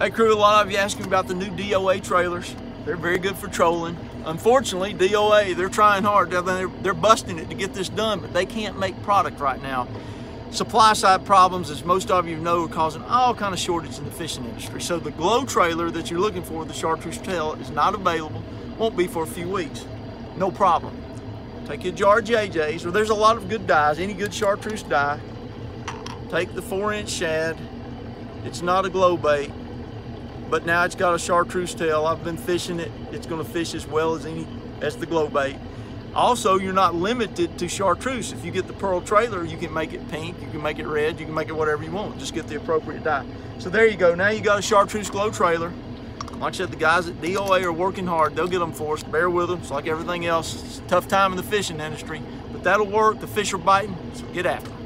Hey crew, a lot of you asking about the new DOA trailers. They're very good for trolling. Unfortunately, DOA, they're trying hard. They're, they're busting it to get this done, but they can't make product right now. Supply side problems, as most of you know, are causing all kind of shortage in the fishing industry. So the glow trailer that you're looking for, the chartreuse tail, is not available. Won't be for a few weeks. No problem. Take your jar JJ's, or there's a lot of good dyes, any good chartreuse dye. Take the four inch shad. It's not a glow bait but now it's got a chartreuse tail. I've been fishing it. It's gonna fish as well as any as the glow bait. Also, you're not limited to chartreuse. If you get the pearl trailer, you can make it pink, you can make it red, you can make it whatever you want. Just get the appropriate dye. So there you go. Now you got a chartreuse glow trailer. Like I said, the guys at DOA are working hard. They'll get them for us. Bear with them. It's like everything else. It's a tough time in the fishing industry, but that'll work. The fish are biting, so get after them.